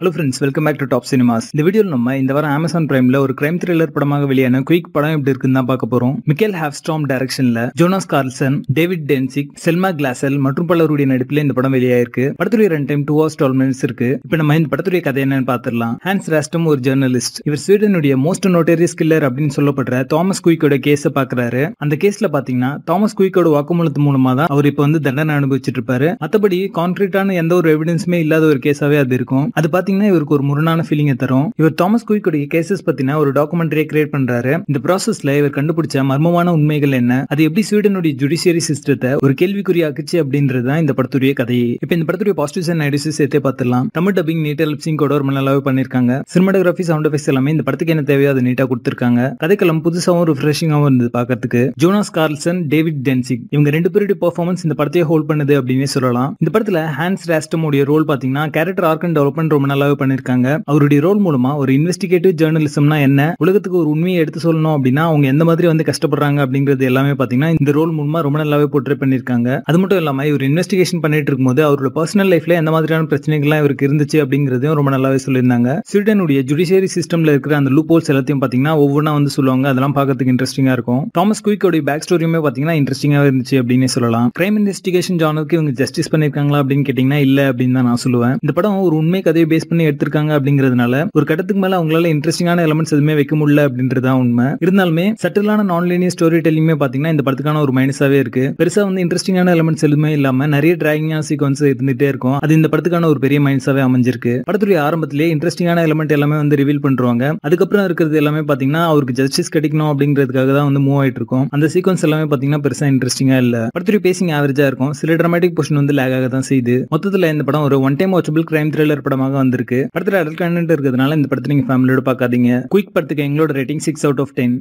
Hello friends welcome back to Top Cinemas இந்த வீடியோவில் நம்ம இந்த வாரம் அமேசான் பிரைம்ல ஒரு கிரைம் த்ரில்லர் படமாக வெளியான குயிக் படம் எப்படி இருக்குன்னு தான் பார்க்க போறோம். மிக்கேல் ஹாவ்ஸ்டாம் டைரக்ஷன்ல Jonas Karlsson David Dencik Selma கிளாசல் மற்றும் பலருடைய நடிப்பில் இந்த படம் வெளியாயிருக்கு. படத்துடைய run time two hours twelve minutes இருக்கு. இப்போ நம்ம இந்த படத்துடைய கதை என்னன்னு பார்த்துடலாம். ஹான்ஸ் ராஸ்டம் ஒரு ஜேர்னலிஸ்ட் இவர் ஸ்வீடனுடைய மோஸ்ட் நோட்டேரியஸ் கில்லர் அப்படின்னு சொல்லப்படுற தாமஸ் குயிக்கோட கேஸை பாக்குறாரு அந்த கேஸ்ல பாத்தீங்கன்னா தாமஸ் குயிக்கோட வாக்குமூலத்து மூலமா தான் அவர் இப்போ வந்து தண்டனை அனுபவிச்சிட்டு இருப்பாரு. மற்றபடி கான்கிரீட்டான எந்த ஒரு எவிடன்ஸுமே இல்லாத ஒரு கேஸாவே அது இருக்கும். அது பாத்தீங்கன்னா இவருக்கு ஒரு முரணான ஃபீலிங்கை தரும். இவர் தாமஸ் குயிக்குடைய கேசஸ் பத்தின ஒரு டாக்குமெண்ட்ரியை கிரியேட் பண்றாரு. இந்த ப்ராசஸ்ல இவர் கண்டுபிடிச்ச மர்மமான உண்மைகள் என்ன? அது எப்படி ஸ்வீடனுடைய ஜுடிஷியரி சிஸ்டத்தை ஒரு கேள்விக்குறியாக்குச்சு அப்படின்றதுதான் இந்த படத்துடைய கதையே இப்போ இந்த படத்துடைய பாசிட்டிவ்ஸ் அண்ட் நெகட்டிவ்ஸ் சேர்த்தே பார்த்துலாம் தமிழ் டப்பிங் நீட்டா லிப்சிங் கூட ரொம்ப நல்லாவே பண்ணிருக்காங்க. சினிமாட்டோகிராஃபி சவுண்ட் எஃபெக்ட்ஸ் எல்லாமே இந்த படத்துக்கு என்ன தேவையோ அதை நீட்டா கொடுத்துருக்காங்க. கதைக்களம் புதுசாகவும் ரிஃப்ரெஷிங்காகவும் இருந்தது பாக்கிறதுக்கு ஜோனாஸ் கார்ல்சன் டேவிட் டென்சிக் இவங்க ரெண்டு பேருடைய பர்ஃபார்மன்ஸ் இந்த படத்தையே ஹோல்ட் பண்ணுது அப்படின்னு சொல்லலாம். இந்த படத்துல ஹான்ஸ் ராஸ்டம் ரோல் பாத்தீங்கன்னா கேரக்டர் ஆர்க் அண்ட் டெவலப்மெண்ட் ரொம்ப நல்லாவே பண்ணிருக்காங்க. அவருடைய ரோல் மூலமா ஒரு இன்வெஸ்டிகேட்டிவ் ஜேர்னலிசம்னா என்ன? உலகத்துக்கு ஒரு உண்மையை எடுத்து சொல்லணும் அப்படின்னா அவங்க எந்த மாதிரி வந்து கஷ்டப்படுறாங்க அப்படிங்கிறது எல்லாமே பாத்தீங்கன்னா இந்த ரோல் மூலமா ரொம்ப நல்லாவே போர்ட்ரே பண்ணிருக்காங்க. அது மட்டும் இல்லாம இவர் இன்வெஸ்டிகேஷன் பண்ணிட்டு இருக்கும்போது அவரோட பர்சனல் லைஃப்ல எந்த மாதிரியான பிரச்சனைகள்லாம் இவருக்கு இருந்துச்சு அப்படிங்கறதையும் ரொம்ப நல்லாவே சொல்லியிருந்தாங்க. ஸ்வீடனுடைய ஜுடிஷியரி சிஸ்டம்ல இருக்கிற அந்த லூப் ஹோல்ஸ் எல்லாத்தையும் பாத்தீங்கன்னா ஒவ்வொன்றா வந்து சொல்லுவாங்க. அதெல்லாம் பார்க்கறதுக்கு இன்ட்ரெஸ்டிங்கா இருக்கும். தாமஸ் குயிக்கோட பேக் ஸ்டோரியுமே பாத்தீங்கன்னா இன்ட்ரெஸ்டிங்கா இருந்துச்சு அப்படின்னு சொல்லலாம். கிரைம் இன்வெஸ்டிகேஷன் ஜானருக்கு இவங்க ஜஸ்டிஸ் பண்ணிருக்காங்களா அப்படின்னு கேட்டீங்கன்னா இல்ல அப்படின்னு தான் நான் சொல்லுவேன். இந்த படம் ஒரு உண்மை கதையை பேஸ் பண்ணி எடுத்திருக்காங்க அப்படிங்கிறதுனால ஒரு கட்டத்துக்கு மேல அவங்களால இன்ட்ரெஸ்டிங்கான எலமெண்ட்ஸ் எதுவுமே வைக்க முடியல அப்படின்றதான் உண்மை. இருந்தாலுமே சட்டிலான நான் லீனியர் ஸ்டோரி டெல்லிங்குமே பாத்தீங்கன்னா இந்த படத்துக்கான ஒரு மைனஸாவே இருக்கு. பெருசா வந்து இன்ட்ரெஸ்டிங்கான எலமெண்ட்ஸ் எதுவுமே இல்லாம நிறைய டிராகிங்கான சீக்வன்ஸ் இருந்துட்டே இருக்கும். அது இந்த படத்துக்கான ஒரு பெரிய மைனஸாவே அமைஞ்சிருக்கு. படத்துடைய ஆரம்பத்திலேயே இன்ட்ரெஸ்டிங்கான எலமெண்ட் எல்லாமே வந்து ரிவீல் பண்றாங்க அதுக்கப்புறம் இருக்கிறது எல்லாமே பாத்தீங்கன்னா அவருக்கு ஜஸ்டிஸ் கிடைக்கணும் அப்படிங்கிறதுக்காக தான் வந்து மூவ் ஆயிட்டு இருக்கும். அந்த சீக்வன்ஸ் எல்லாமே பாத்தீங்கன்னா பெருசா இன்ட்ரெஸ்டிங்கா இல்ல. படத்துடைய பேசிங் ஆவரேஜா இருக்கும். சில டிராமேட்டிக் போர்ஷன் வந்து லேக் ஆக தான் செய்யுது. மொத்தத்துல இந்த படம் ஒரு one time watchable crime thriller படமாக வந்து வந்திருக்கு. படத்துல அடல் கண்டென்ட் இருக்கிறதுனால இந்த படத்தை நீங்க ஃபேமிலியோட பார்க்காதீங்க. குயிக் படத்துக்கு எங்களோட rating six out of ten